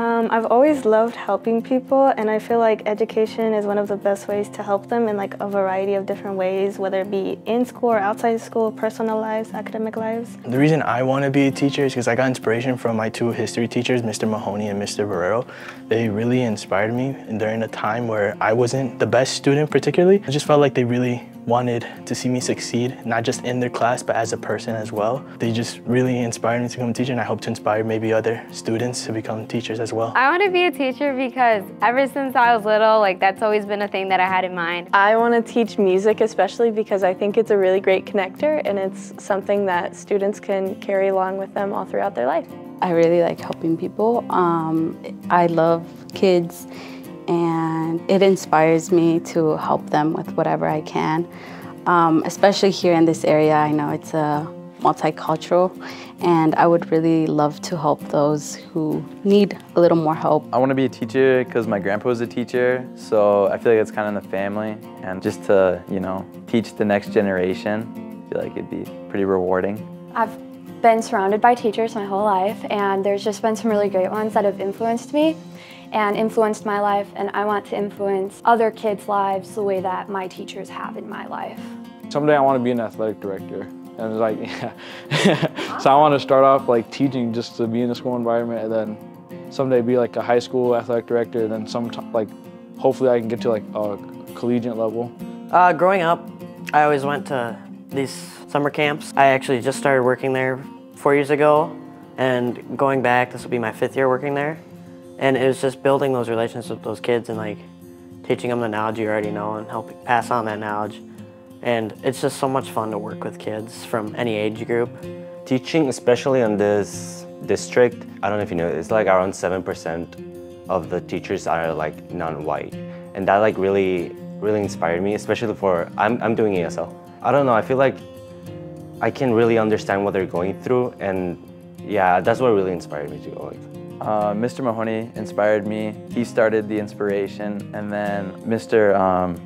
Um, I've always loved helping people, and I feel like education is one of the best ways to help them in like a variety of different ways, whether it be in school or outside of school, personal lives, academic lives. The reason I want to be a teacher is because I got inspiration from my two history teachers, Mr. Mahoney and Mr. Barrero. They really inspired me during a time where I wasn't the best student particularly. I just felt like they really wanted to see me succeed, not just in their class, but as a person as well. They just really inspired me to become a teacher, and I hope to inspire maybe other students to become teachers as well. I want to be a teacher because ever since I was little, like that's always been a thing that I had in mind. I want to teach music especially because I think it's a really great connector and it's something that students can carry along with them all throughout their life. I really like helping people. Um, I love kids and it inspires me to help them with whatever I can. Um, especially here in this area, I know it's a multicultural and I would really love to help those who need a little more help. I want to be a teacher because my grandpa was a teacher, so I feel like it's kind of in the family and just to, you know, teach the next generation, I feel like it'd be pretty rewarding. I've been surrounded by teachers my whole life and there's just been some really great ones that have influenced me and influenced my life and I want to influence other kids' lives the way that my teachers have in my life. Someday I want to be an athletic director. And it's like, yeah. so I want to start off like teaching just to be in the school environment and then someday be like a high school athletic director and then some like hopefully I can get to like a collegiate level. Uh, growing up, I always went to these summer camps. I actually just started working there four years ago and going back, this will be my fifth year working there. And it was just building those relationships with those kids and like teaching them the knowledge you already know and help pass on that knowledge. And it's just so much fun to work with kids from any age group. Teaching, especially in this district, I don't know if you know, it's like around 7% of the teachers are like non-white. And that like really, really inspired me, especially for, I'm, I'm doing ESL. I don't know, I feel like I can really understand what they're going through and yeah, that's what really inspired me to go. Like, uh, Mr. Mahoney inspired me. He started the inspiration, and then Mr. Um,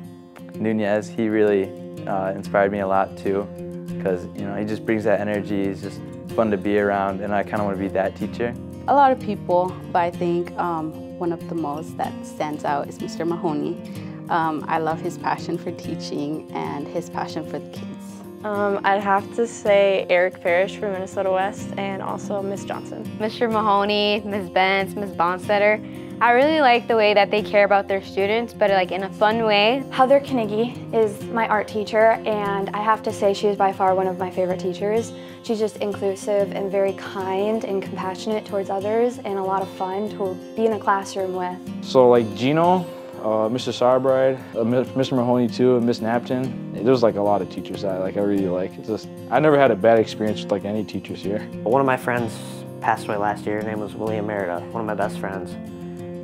Nunez, he really uh, inspired me a lot too, because you know he just brings that energy. He's just fun to be around, and I kind of want to be that teacher. A lot of people, but I think um, one of the most that stands out is Mr. Mahoney. Um, I love his passion for teaching and his passion for the kids. Um, I'd have to say Eric Parrish from Minnesota West and also Miss Johnson. Mr. Mahoney, Ms. Benz, Ms. Bonstetter. I really like the way that they care about their students, but like in a fun way. Heather Knigge is my art teacher, and I have to say she is by far one of my favorite teachers. She's just inclusive and very kind and compassionate towards others and a lot of fun to be in a classroom with. So like Gino, uh, Mr. Sarbride, uh, Mr. Mahoney too, and Miss Napton. There's like a lot of teachers that like I really like. It's just I never had a bad experience with like any teachers here. One of my friends passed away last year. His name was William Merida, one of my best friends.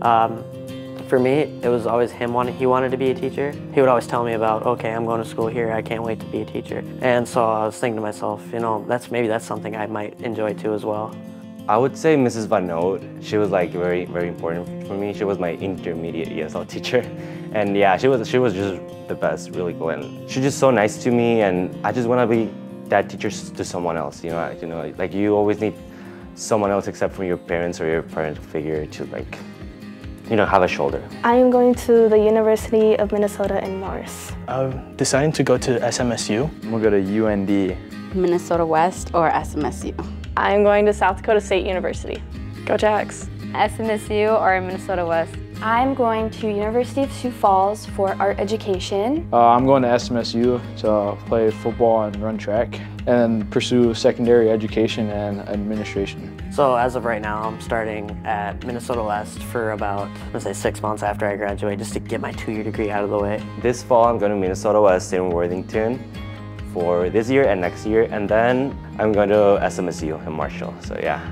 Um, for me, it was always him wanting, he wanted to be a teacher. He would always tell me about, okay, I'm going to school here, I can't wait to be a teacher. And so I was thinking to myself, you know, that's maybe that's something I might enjoy too as well. I would say Mrs. Van Noot. She was like very, very important for me. She was my intermediate ESL teacher. And yeah, she was, she was just the best, really cool. And she's just so nice to me and I just want to be that teacher to someone else, you know, you know, like you always need someone else except from your parents or your parent figure to like, you know, have a shoulder. I am going to the University of Minnesota in Morris. I'm deciding to go to SMSU. We'll go to UND. Minnesota West or SMSU. I'm going to South Dakota State University. Go Jacks! SMSU or Minnesota West. I'm going to University of Sioux Falls for art education. Uh, I'm going to SMSU to play football and run track and pursue secondary education and administration. So as of right now, I'm starting at Minnesota West for about, let's say six months after I graduate, just to get my two-year degree out of the way. This fall, I'm going to Minnesota West in Worthington for this year and next year, and then I'm going to SMSU in Marshall, so yeah.